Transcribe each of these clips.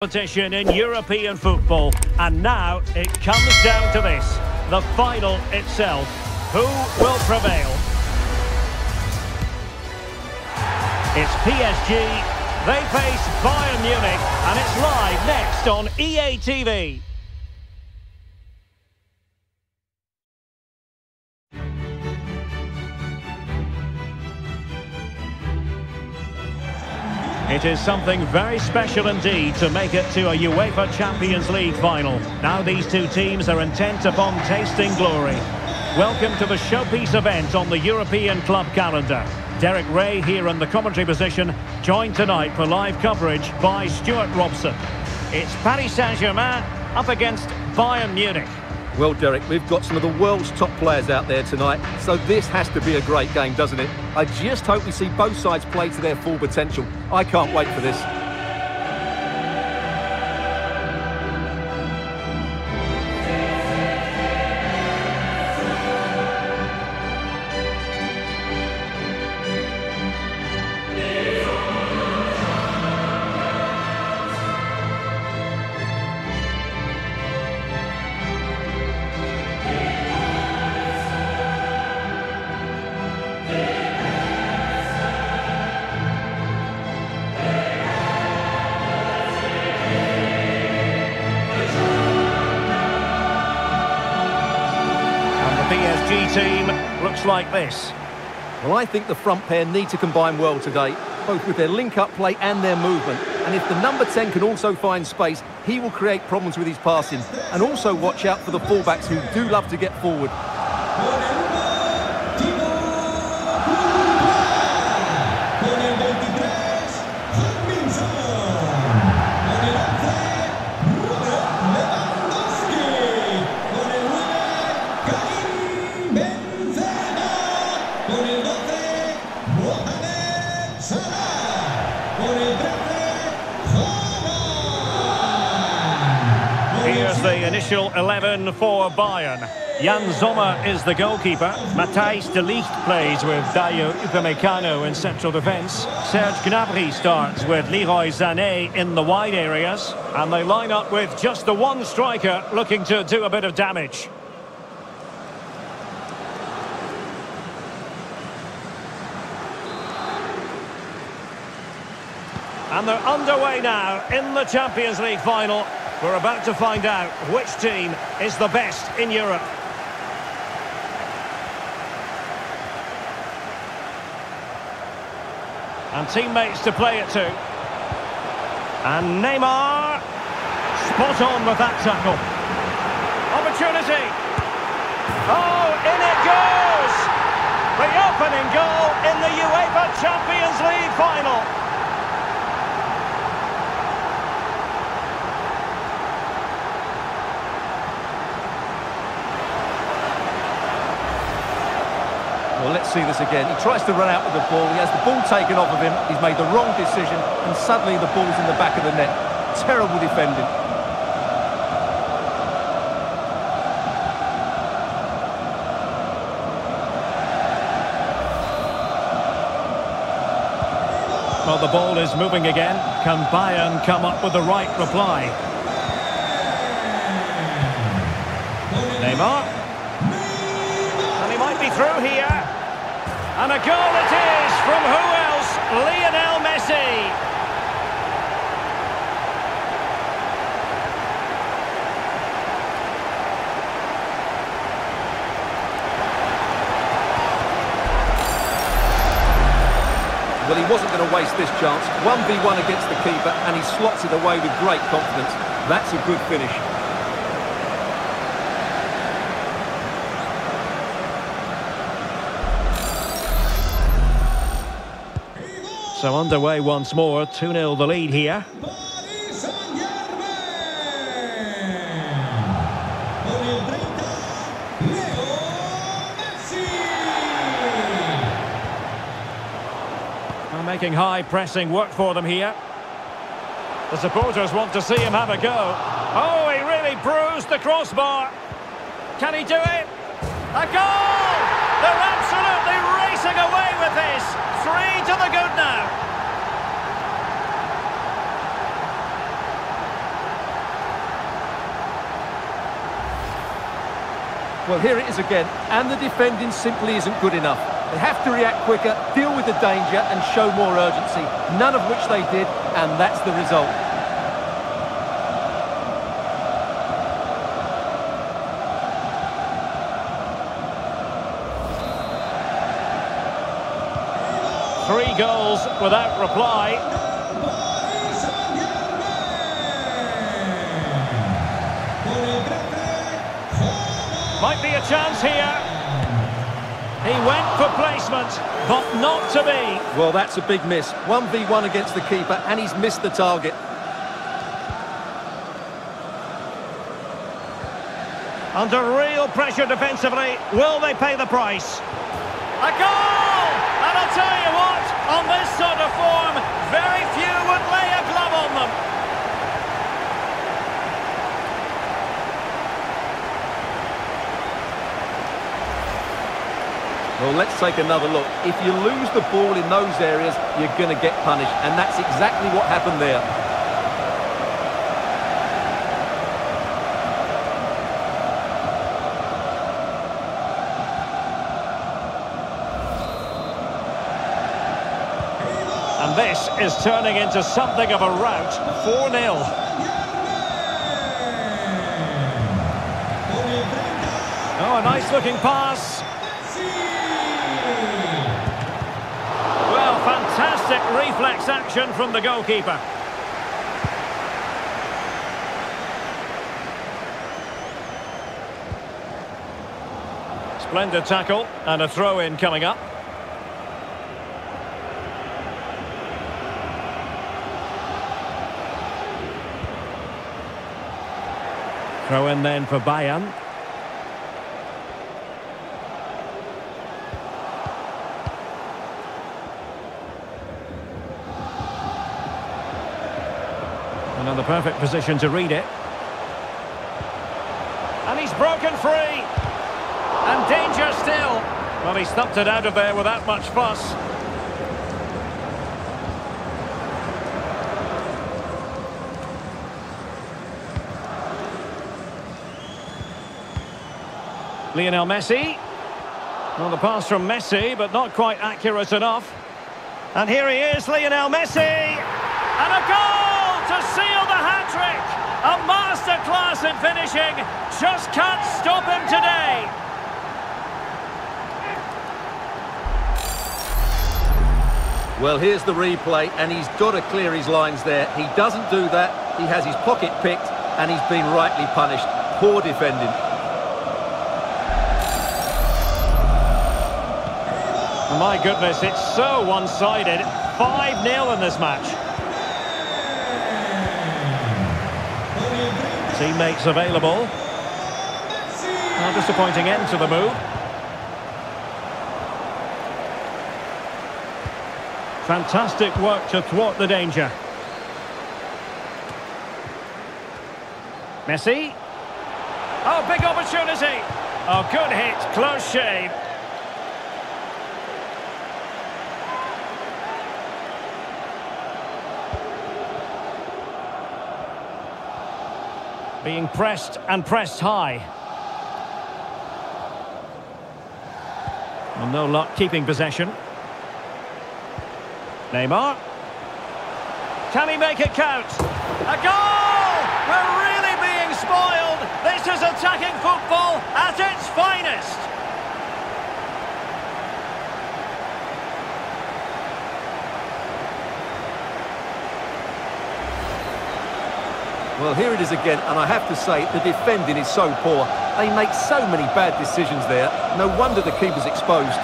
competition in European football. And now it comes down to this the final itself. Who will prevail? It's PSG they face Bayern Munich and it's live next on EA TV It is something very special indeed to make it to a UEFA Champions League final. Now these two teams are intent upon tasting glory. Welcome to the showpiece event on the European club calendar. Derek Ray here in the commentary position, joined tonight for live coverage by Stuart Robson. It's Paris Saint-Germain up against Bayern Munich. Well, Derek, we've got some of the world's top players out there tonight, so this has to be a great game, doesn't it? I just hope we see both sides play to their full potential. I can't wait for this. This. Well, I think the front pair need to combine well today, both with their link-up play and their movement. And if the number 10 can also find space, he will create problems with his passing. And also watch out for the fullbacks who do love to get forward. For Bayern. Yann Sommer is the goalkeeper. Matthijs de Ligt plays with Dayot Upamecano in central defence. Serge Gnabry starts with Leroy Sané in the wide areas. And they line up with just the one striker looking to do a bit of damage. And they're underway now in the Champions League final. We're about to find out which team is the best in Europe. And teammates to play it to. And Neymar, spot on with that tackle. Opportunity. Oh, in it goes! The opening goal in the UEFA Champions League final. See this again. He tries to run out with the ball. He has the ball taken off of him. He's made the wrong decision, and suddenly the ball's in the back of the net. Terrible defending. Well, the ball is moving again. Can Bayern come up with the right reply? Neymar. And he might be through here. And a goal it is from who else? Lionel Messi. Well, he wasn't going to waste this chance. 1v1 against the keeper, and he slots it away with great confidence. That's a good finish. So underway once more. 2-0 the lead here. Making high pressing work for them here. The supporters want to see him have a go. Oh, he really bruised the crossbar. Can he do it? A goal! They're absolutely racing away with this. To the good now. Well, here it is again, and the defending simply isn't good enough. They have to react quicker, deal with the danger, and show more urgency, none of which they did, and that's the result. Goals without reply. Might be a chance here. He went for placement, but not to be. Well, that's a big miss. 1v1 against the keeper, and he's missed the target. Under real pressure defensively, will they pay the price? A goal! And I'll tell you what, on this sort of form, very few would lay a glove on them. Well, let's take another look. If you lose the ball in those areas, you're going to get punished, and that's exactly what happened there. And this is turning into something of a rout. 4-0. Oh, a nice-looking pass. Well, fantastic reflex action from the goalkeeper. Splendid tackle and a throw-in coming up. Throw in then for Bayern. Another perfect position to read it. And he's broken free. And danger still. Well, he stumped it out of there without much fuss. Lionel Messi. Well, the pass from Messi, but not quite accurate enough. And here he is, Lionel Messi! And a goal to seal the hat-trick! A masterclass in finishing. Just can't stop him today. Well, here's the replay, and he's got to clear his lines there. He doesn't do that. He has his pocket picked, and he's been rightly punished. Poor defending. My goodness, it's so one-sided. 5-0 in this match. Teammates available. Well, disappointing end to the move. Fantastic work to thwart the danger. Messi. Oh, big opportunity. Oh, good hit. Close shave. Being pressed and pressed high. Well, no luck keeping possession. Neymar. Can he make it count? A goal! We're really being spoiled. This is attacking football at its finest. Well, here it is again, and I have to say, the defending is so poor. They make so many bad decisions there. No wonder the keeper's exposed.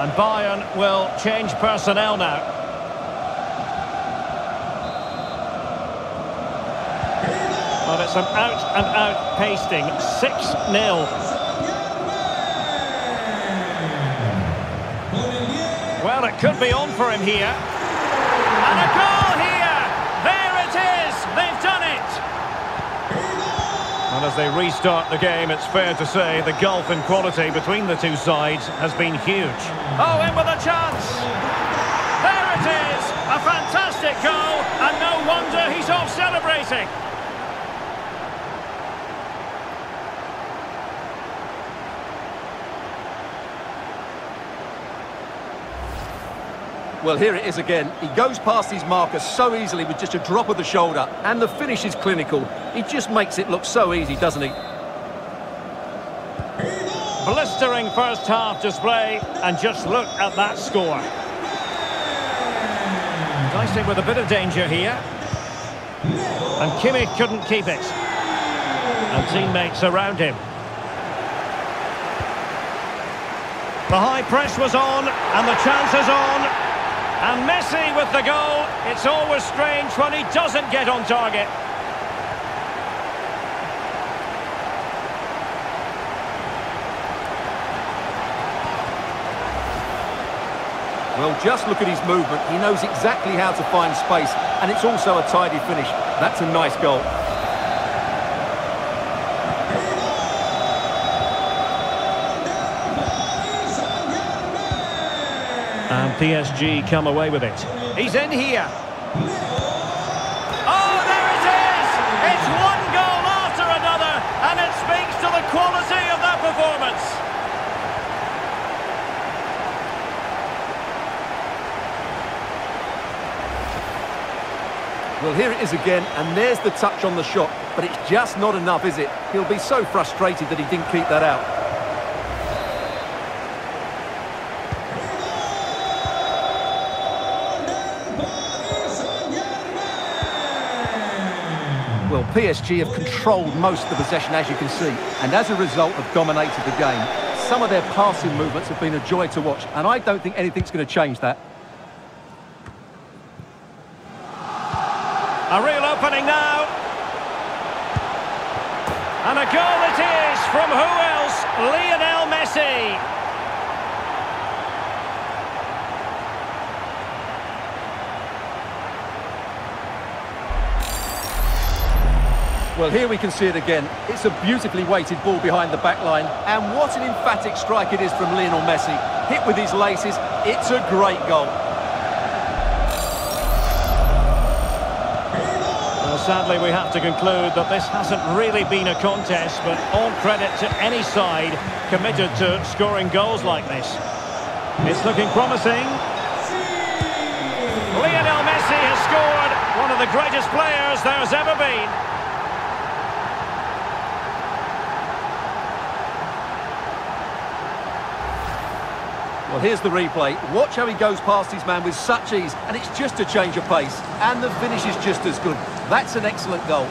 And Bayern will change personnel now. Well, it's an out-and-out pasting. 6-0. Well, it could be on for him here. And a goal And as they restart the game, it's fair to say the gulf in quality between the two sides has been huge. Oh, in with a chance! There it is! A fantastic goal, and no wonder he's off celebrating. Well, here it is again. He goes past his marker so easily with just a drop of the shoulder. And the finish is clinical. He just makes it look so easy, doesn't he? Blistering first half display, and just look at that score. Dicing with a bit of danger here. And Kimmich couldn't keep it. And teammates around him. The high press was on, and the chance is on. And Messi with the goal. It's always strange when he doesn't get on target. Well, just look at his movement. He knows exactly how to find space, and it's also a tidy finish. That's a nice goal. Um, and PSG come away with it. He's in here. Oh, there it is! It's one goal after another, and it speaks to the quality of that performance. Well, here it is again, and there's the touch on the shot, but it's just not enough, is it? He'll be so frustrated that he didn't keep that out. PSG have controlled most of the possession, as you can see, and as a result have dominated the game. Some of their passing movements have been a joy to watch, and I don't think anything's going to change that. A real opening now. And a goal it is from who else? Lionel Messi. Well, here we can see it again. It's a beautifully weighted ball behind the back line. And what an emphatic strike it is from Lionel Messi. Hit with his laces. It's a great goal. Well, sadly, we have to conclude that this hasn't really been a contest, but all credit to any side committed to scoring goals like this. It's looking promising. Lionel Messi has scored one of the greatest players there's ever been. Well, here's the replay. Watch how he goes past his man with such ease, and it's just a change of pace. And the finish is just as good. That's an excellent goal.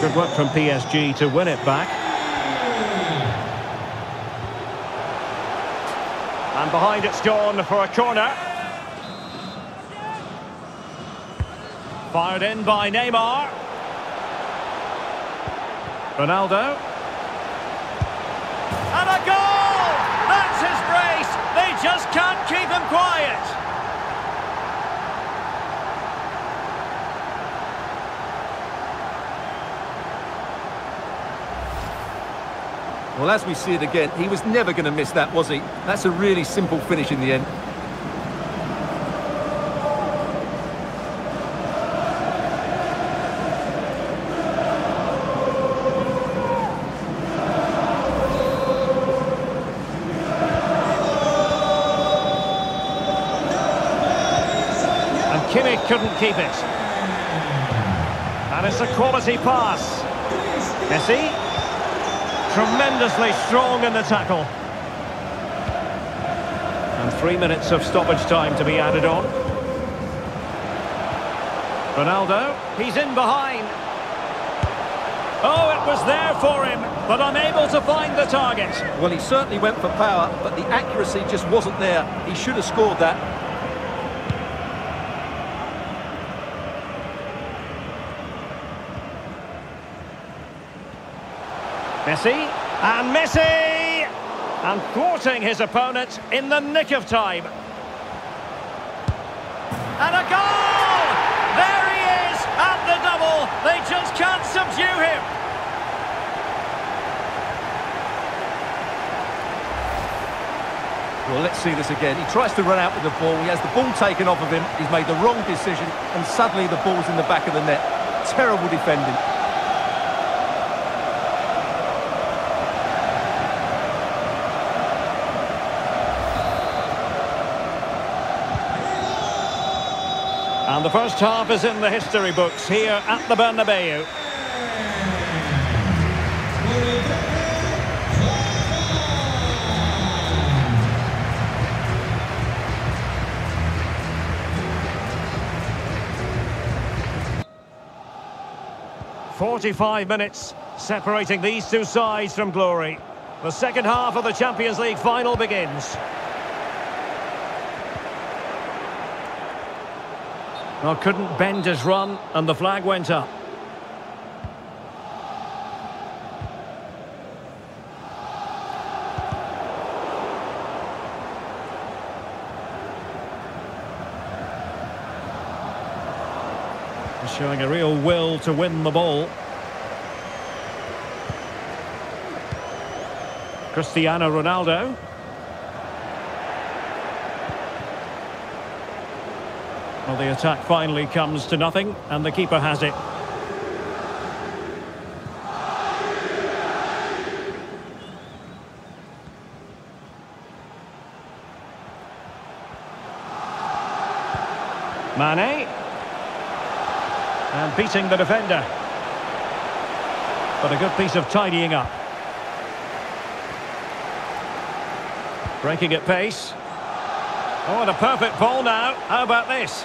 Good work from PSG to win it back. And behind it's gone for a corner. Fired in by Neymar. Ronaldo. And a goal! That's his brace! They just can't keep him quiet! Well, as we see it again, he was never going to miss that, was he? That's a really simple finish in the end. And Kimmich couldn't keep it. And it's a quality pass. Messi. Tremendously strong in the tackle. And three minutes of stoppage time to be added on. Ronaldo, he's in behind. Oh, it was there for him, but unable to find the target. Well, he certainly went for power, but the accuracy just wasn't there. He should have scored that. Messi, and Messi! And thwarting his opponent in the nick of time. And a goal! There he is at the double. They just can't subdue him. Well, let's see this again. He tries to run out with the ball. He has the ball taken off of him. He's made the wrong decision, and suddenly the ball's in the back of the net. Terrible defending. And the first half is in the history books here at the Bernabeu. Forty-five minutes separating these two sides from glory. The second half of the Champions League final begins. Well, couldn't bend his run, and the flag went up. Showing a real will to win the ball. Cristiano Ronaldo. Well, the attack finally comes to nothing, and the keeper has it. Mane. And beating the defender. But a good piece of tidying up. Breaking at pace. Oh, and a perfect ball now. How about this?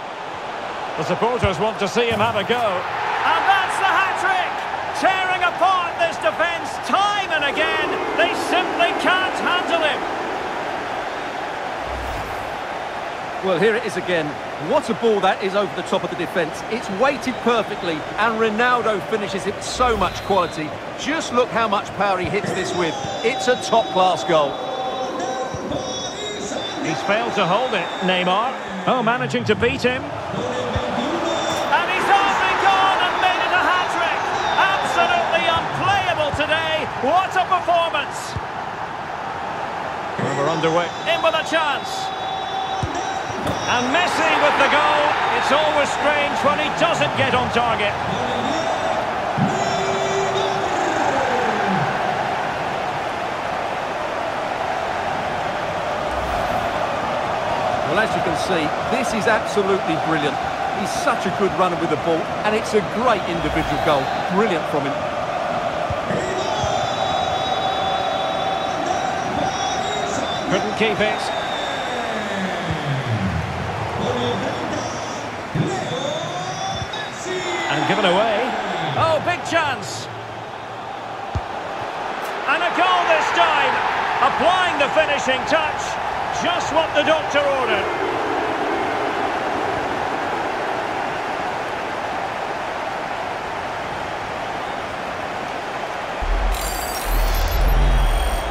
The supporters want to see him have a go. And that's the hat-trick! Tearing apart this defence time and again. They simply can't handle him. Well, here it is again. What a ball that is over the top of the defence. It's weighted perfectly, and Ronaldo finishes it with so much quality. Just look how much power he hits this with. It's a top-class goal. He's failed to hold it, Neymar. Oh, managing to beat him. What a performance. Well, we're underway. In with a chance. And Messi with the goal. It's always strange when he doesn't get on target. Well, as you can see, this is absolutely brilliant. He's such a good runner with the ball, and it's a great individual goal. Brilliant from him. Couldn't keep it. And given away. Oh, big chance. And a goal this time. Applying the finishing touch. Just what the doctor ordered.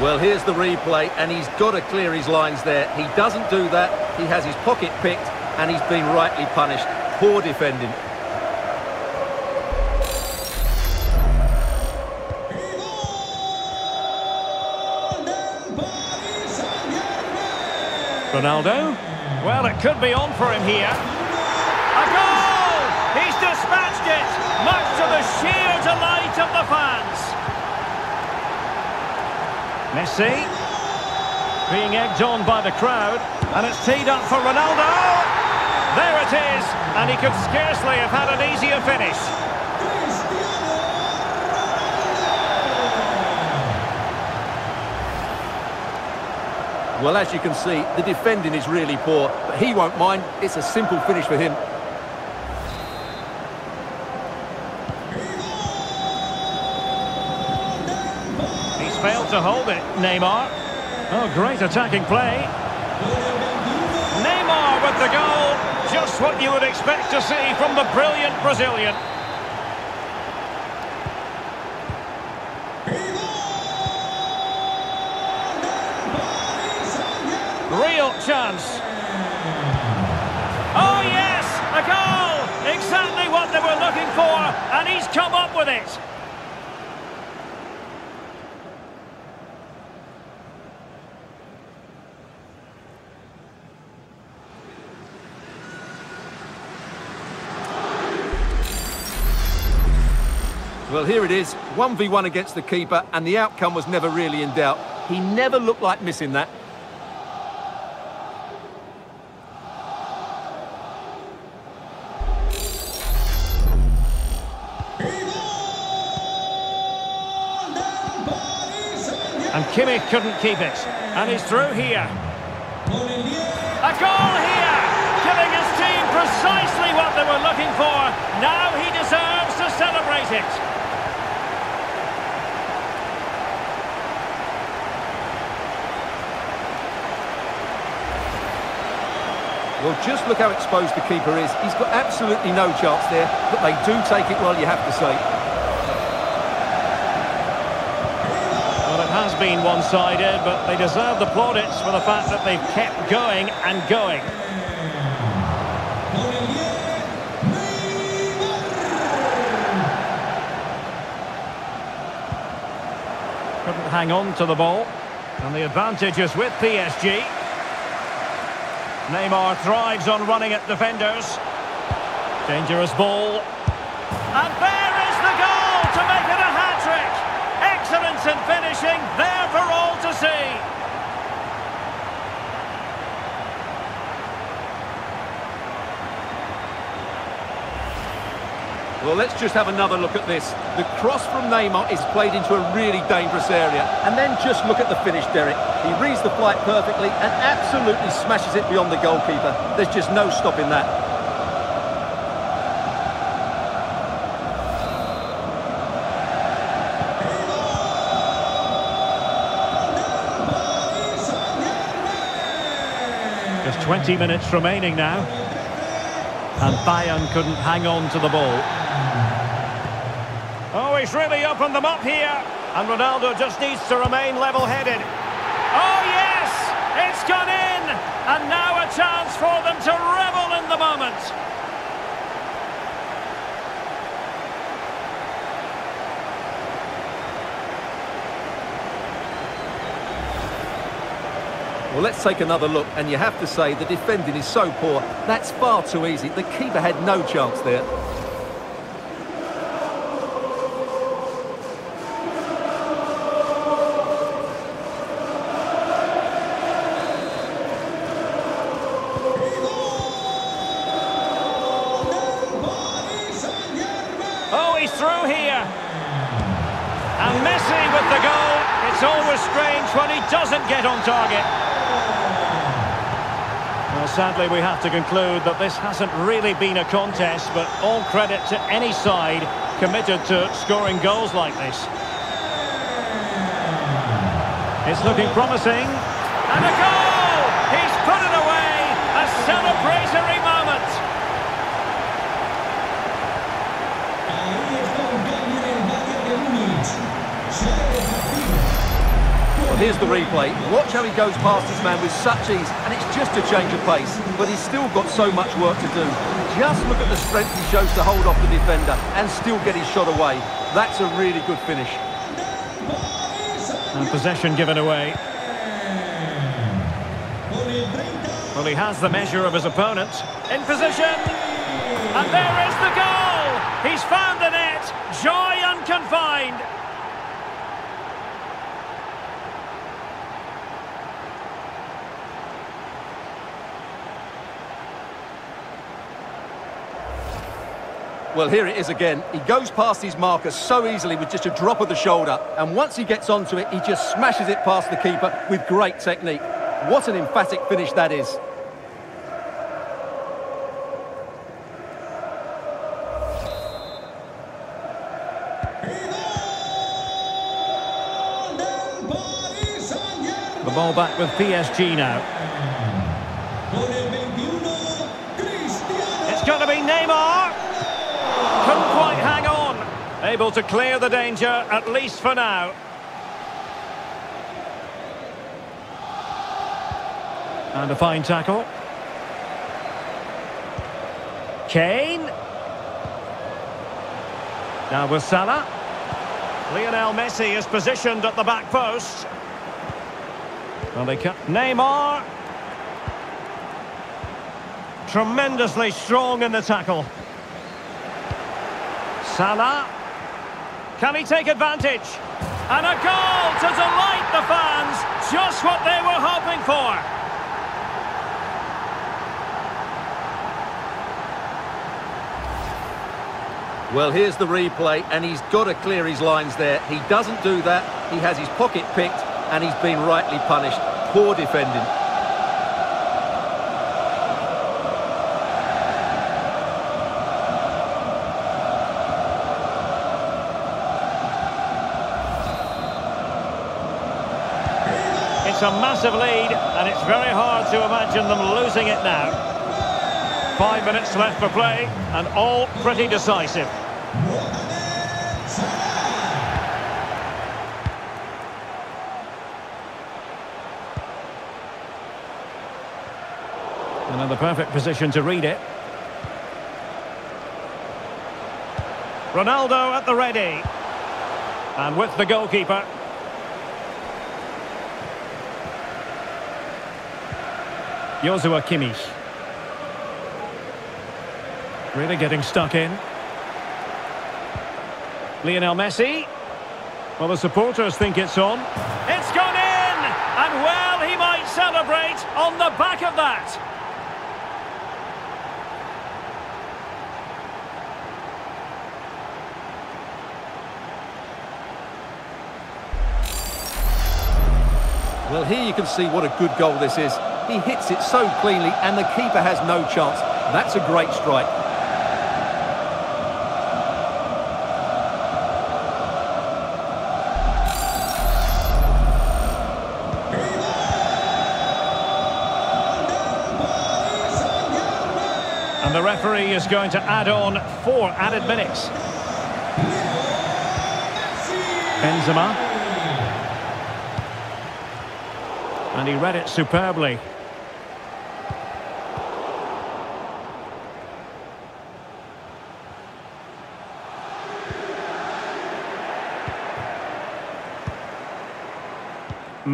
Well, here's the replay, and he's got to clear his lines there. He doesn't do that. He has his pocket picked, and he's been rightly punished. Poor defending. Ronaldo. Well, it could be on for him here. A goal! He's dispatched it, much to the sheer delight of the fans. Messi. Being egged on by the crowd. And it's teed up for Ronaldo. There it is. And he could scarcely have had an easier finish. Well, as you can see, the defending is really poor, but he won't mind. It's a simple finish for him. He's failed to hold it, Neymar. Oh, great attacking play. Neymar with the goal. Just what you would expect to see from the brilliant Brazilian. Real chance. Oh, yes! A goal! Exactly what they were looking for, and he's come up with it. Well, here it is, 1v1 against the keeper, and the outcome was never really in doubt. He never looked like missing that. And Kimmich couldn't keep it. And he's through here. A goal here! Giving his team precisely what they were looking for. Now he deserves to celebrate it. Well, just look how exposed the keeper is. He's got absolutely no chance there, but they do take it well, you have to say. Well, it has been one-sided, but they deserve the plaudits for the fact that they've kept going and going. Couldn't hang on to the ball. And the advantage is with PSG. Neymar thrives on running at defenders. Dangerous ball. And is the goal to make it a hat-trick! Excellence in finishing, there for all to see. Well, let's just have another look at this. The cross from Neymar is played into a really dangerous area. And then just look at the finish, Derek. He reads the flight perfectly and absolutely smashes it beyond the goalkeeper. There's just no stopping that. Just 20 minutes remaining now. And Bayern couldn't hang on to the ball. He's really opened them up here. And Ronaldo just needs to remain level-headed. Oh, yes! It's gone in! And now a chance for them to revel in the moment. Well, let's take another look, and you have to say the defending is so poor. That's far too easy. The keeper had no chance there. Target. Well, sadly, we have to conclude that this hasn't really been a contest, but all credit to any side committed to scoring goals like this. It's looking promising. And a goal! He's put it away! A celebratory moment! Here's the replay. Watch how he goes past his man with such ease, and it's just a change of pace. But he's still got so much work to do. Just look at the strength he shows to hold off the defender and still get his shot away. That's a really good finish. And possession given away. Well, he has the measure of his opponent. In position. And there is the goal! He's found the net. Joy unconfined. Well, here it is again. He goes past his marker so easily with just a drop of the shoulder. And once he gets onto it, he just smashes it past the keeper with great technique. What an emphatic finish that is. The ball back with PSG now. It's got to be Neymar. Couldn't quite hang on. Able to clear the danger, at least for now. And a fine tackle. Kane. Now with Salah. Lionel Messi is positioned at the back post. Well, they cut. Neymar. Tremendously strong in the tackle. Salah. Can he take advantage? And a goal to delight the fans. Just what they were hoping for. Well, here's the replay, and he's got to clear his lines there. He doesn't do that. He has his pocket picked, and he's been rightly punished. Poor defending. It's a massive lead, and it's very hard to imagine them losing it now. Five minutes left for play, and all pretty decisive. The perfect position to read it. Ronaldo at the ready. And with the goalkeeper. Joshua Kimmich. Really getting stuck in. Lionel Messi. Well, the supporters think it's on. It's gone in! And well, he might celebrate on the back of that. Well, here you can see what a good goal this is. He hits it so cleanly, and the keeper has no chance. That's a great strike. And the referee is going to add on four added minutes. Benzema. And he read it superbly.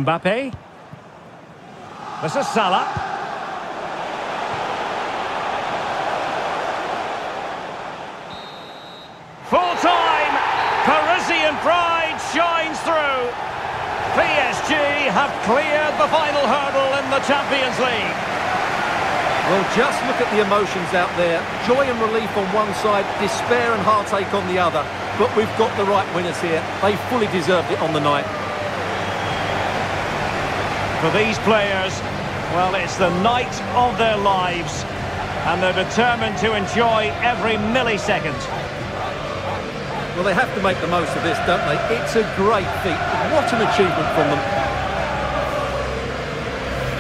Mbappe. This is Salah. Full time. Parisian pride shines through. PSG have cleared the final hurdle in the Champions League. Well, just look at the emotions out there. Joy and relief on one side, despair and heartache on the other. But we've got the right winners here. They fully deserved it on the night. For these players, well, it's the night of their lives. And they're determined to enjoy every millisecond. Well, they have to make the most of this, don't they? It's a great feat. What an achievement from them.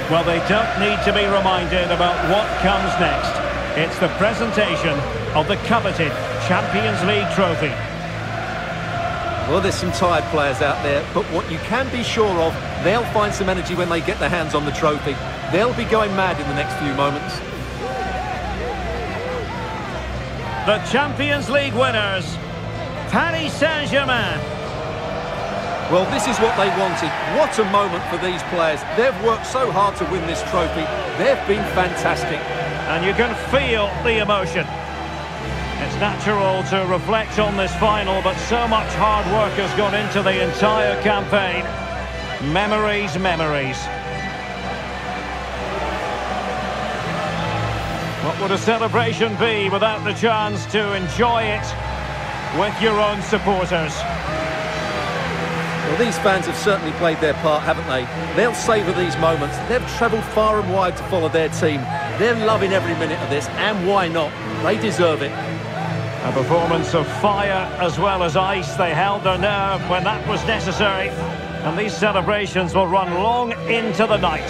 Well, they don't need to be reminded about what comes next. It's the presentation of the coveted Champions League trophy. Well, there's some tired players out there, but what you can be sure of, they'll find some energy when they get their hands on the trophy. They'll be going mad in the next few moments. The Champions League winners, Paris Saint-Germain. Well, this is what they wanted. What a moment for these players. They've worked so hard to win this trophy. They've been fantastic. And you can feel the emotion. Natural to reflect on this final, but so much hard work has gone into the entire campaign. Memories, memories. What would a celebration be without the chance to enjoy it with your own supporters? Well, these fans have certainly played their part, haven't they? They'll savour these moments. They've travelled far and wide to follow their team. They're loving every minute of this, and why not? They deserve it. A performance of fire as well as ice. They held their nerve when that was necessary. And these celebrations will run long into the night.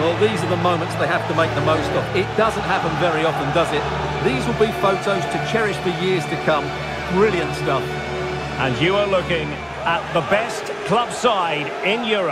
Well, these are the moments they have to make the most of. It doesn't happen very often, does it? These will be photos to cherish for years to come. Brilliant stuff. And you are looking at the best club side in Europe.